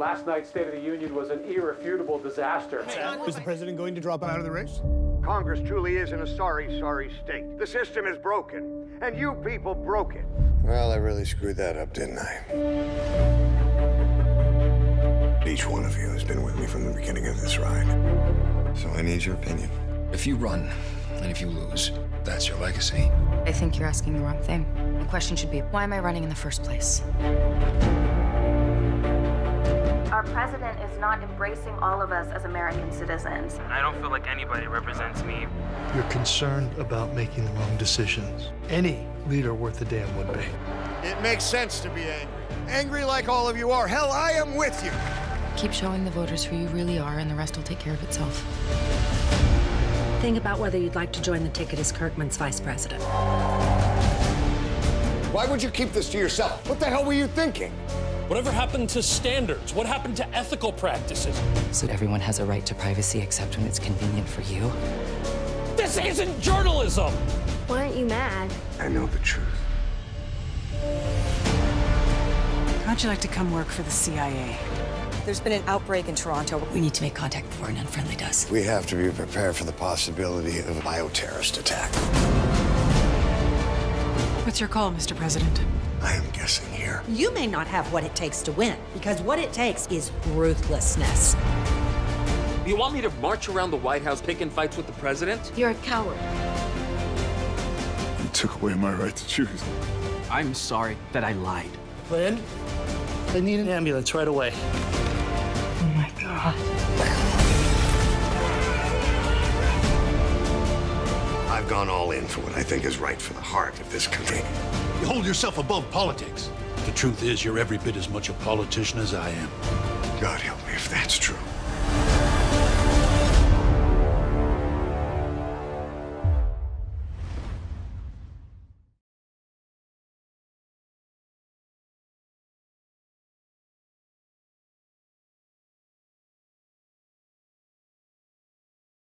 Last night's State of the Union was an irrefutable disaster. Is the president going to drop out of the race? Congress truly is in a sorry, sorry state. The system is broken, and you people broke it. Well, I really screwed that up, didn't I? Each one of you has been with me from the beginning of this ride. So I need your opinion. If you run, and if you lose, that's your legacy. I think you're asking the wrong thing. The question should be, why am I running in the first place? Our president is not embracing all of us as American citizens. I don't feel like anybody represents me. You're concerned about making the wrong decisions. Any leader worth a damn would be. It makes sense to be angry. Angry like all of you are. Hell, I am with you. Keep showing the voters who you really are, and the rest will take care of itself. Think about whether you'd like to join the ticket as Kirkman's vice president. Why would you keep this to yourself? What the hell were you thinking? Whatever happened to standards? What happened to ethical practices? So everyone has a right to privacy except when it's convenient for you? This isn't journalism! Why aren't you mad? I know the truth. How'd you like to come work for the CIA? There's been an outbreak in Toronto. We need to make contact before an unfriendly does. We have to be prepared for the possibility of a bioterrorist attack. What's your call, Mr. President? I am guessing here. You may not have what it takes to win, because what it takes is ruthlessness. You want me to march around the White House picking fights with the president? You're a coward. You took away my right to choose. I'm sorry that I lied. Lynn, they need an ambulance right away. Oh my god. Gone all in for what I think is right for the heart of this country. You hold yourself above politics. The truth is, you're every bit as much a politician as I am. God help me if that's true.